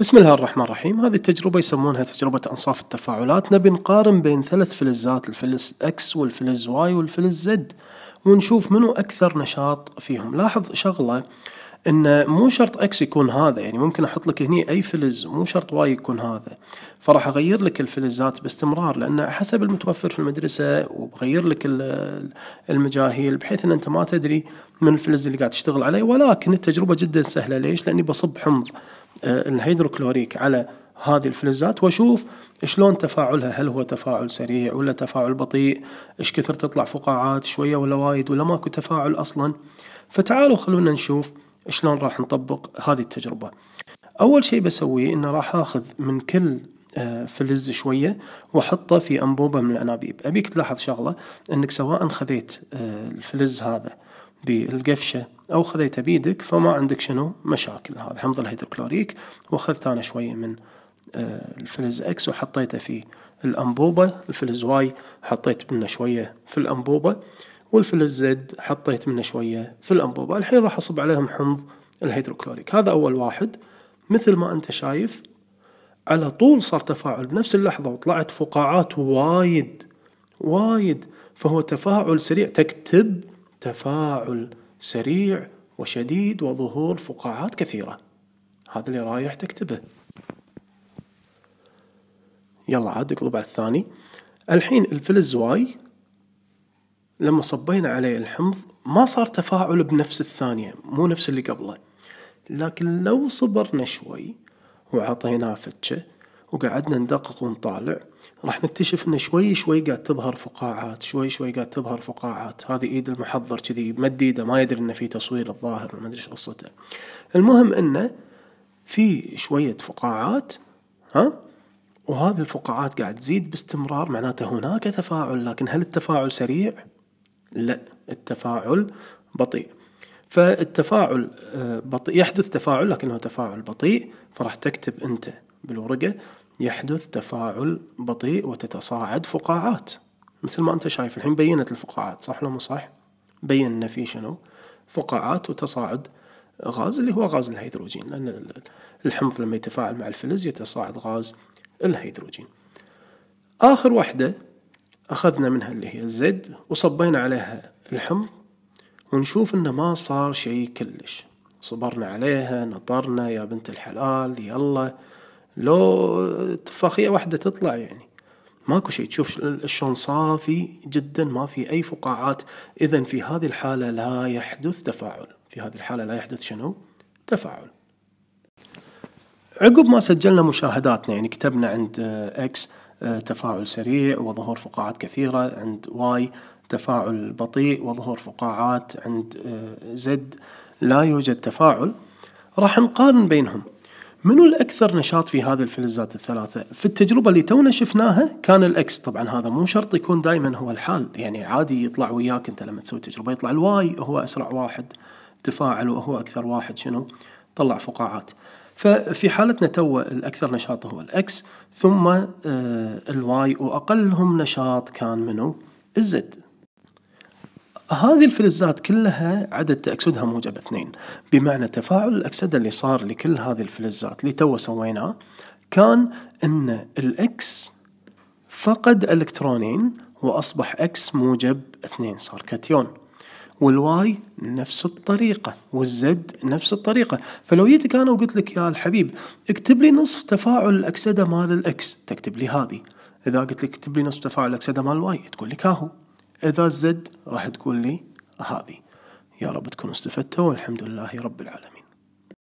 بسم الله الرحمن الرحيم. هذه التجربة يسمونها تجربة أنصاف التفاعلات. نبي نقارن بين ثلاث فلزات الفلز X والفلز Y والفلز Z ونشوف منو أكثر نشاط فيهم. لاحظ شغلة إن مو شرط X يكون هذا يعني ممكن أحط لك هني أي فلز مو شرط Y يكون هذا. فراح أغير لك الفلزات باستمرار لأن حسب المتوفر في المدرسة وبغير لك المجاهيل بحيث إن أنت ما تدري من الفلز اللي قاعد تشتغل عليه. ولكن التجربة جدا سهلة. ليش؟ لأني بصب حمض. الهيدروكلوريك على هذه الفلزات وأشوف شلون تفاعلها. هل هو تفاعل سريع ولا تفاعل بطيء؟ إيش كثر تطلع فقاعات شوية ولا وايد ولا ماكو تفاعل أصلا؟ فتعالوا خلونا نشوف شلون راح نطبق هذه التجربة. أول شيء بسويه إنه راح آخذ من كل آه، فلز شوية وأحطه في أنبوبة من الأنابيب. أبيك تلاحظ شغلة أنك سواء خذيت آه، الفلز هذا بالقفشة أو خذيته بيدك فما عندك شنو مشاكل. هذا حمض الهيدروكلوريك وأخذت أنا شوية من آه، الفلز X وحطيته في الأنبوبة الفلز Y حطيت منه شوية في الأنبوبة والفلز Z حطيت منه شوية في الأنبوبة. الحين راح أصب عليهم حمض الهيدروكلوريك. هذا أول واحد. مثل ما أنت شايف على طول صار تفاعل بنفس اللحظة وطلعت فقاعات وايد وايد. فهو تفاعل سريع تكتب تفاعل. سريع وشديد وظهور فقاعات كثيرة. هذا اللي رايح تكتبه. يلا عاد اقلب على الثاني. الحين الفلز واي لما صبينا عليه الحمض ما صار تفاعل بنفس الثانية مو نفس اللي قبله. لكن لو صبرنا شوي وعطيناه فتشة وقعدنا ندقق ونطالع. راح نكتشف إنه شوي شوي قاعد تظهر فقاعات شوي شوي قاعد تظهر فقاعات. هذه إيد المحضر كذي يمد ايده ما يدري إنه في تصوير الظاهر ما أدري إيش قصته. المهم إنه في شوية فقاعات ها؟ وهذه الفقاعات قاعد تزيد باستمرار معناته هناك تفاعل لكن هل التفاعل سريع؟ لا التفاعل بطيء. فالتفاعل آه، بطيء يحدث تفاعل لكنه تفاعل بطيء فراح تكتب أنت بالورقة يحدث تفاعل بطيء وتتصاعد فقاعات مثل ما أنت شايف الحين بينت الفقاعات صح ولا مو صح؟ بينا في شنو؟ فقاعات وتصاعد غاز اللي هو غاز الهيدروجين لأن الحمض لما يتفاعل مع الفلز يتصاعد غاز الهيدروجين آخر واحدة أخذنا منها اللي هي الزد وصبينا عليها الحمض ونشوف إنه ما صار شيء كلش صبرنا عليها نطرنا يا بنت الحلال يلا لو تفاخية واحدة تطلع يعني. ماكو شيء. تشوف شلون صافي جدا ما في أي فقاعات. إذا في هذه الحالة لا يحدث تفاعل. في هذه الحالة لا يحدث شنو؟ تفاعل. عقب ما سجلنا مشاهداتنا يعني كتبنا عند X آه، تفاعل سريع وظهور فقاعات كثيرة. عند واي تفاعل بطيء وظهور فقاعات. عند زد آه، لا يوجد تفاعل. راح نقارن بينهم. منو الأكثر نشاط في هذه الفلزات الثلاثة؟ في التجربة اللي تونا شفناها كان الإكس. طبعا هذا مو شرط يكون دائما هو الحال. يعني عادي يطلع وياك أنت لما تسوي تجربة. يطلع الواي هو أسرع واحد. تفاعل وهو أكثر واحد شنو؟ طلع فقاعات. ففي حالتنا تو الأكثر نشاط هو الإكس. ثم آه، الواي. وأقلهم نشاط كان منه الزد. هذه الفلزات كلها عدد تأكسدها موجب اثنين. بمعنى تفاعل الأكسدة اللي صار لكل هذه الفلزات اللي تو سويناه كان أن الإكس فقد إلكترونين وأصبح إكس موجب اثنين صار كاتيون. والواي نفس الطريقة والزد نفس الطريقة. فلو جيتك أنا وقلت لك يا الحبيب اكتب لي نصف تفاعل الأكسدة مال الإكس تكتب لي هذه. إذا قلت لك اكتب لي نصف تفاعل الأكسدة مال الواي تقول لي كاهو إذا الزد راح تقول لي هذه. يا رب تكونوا استفدتوا والحمد لله رب العالمين.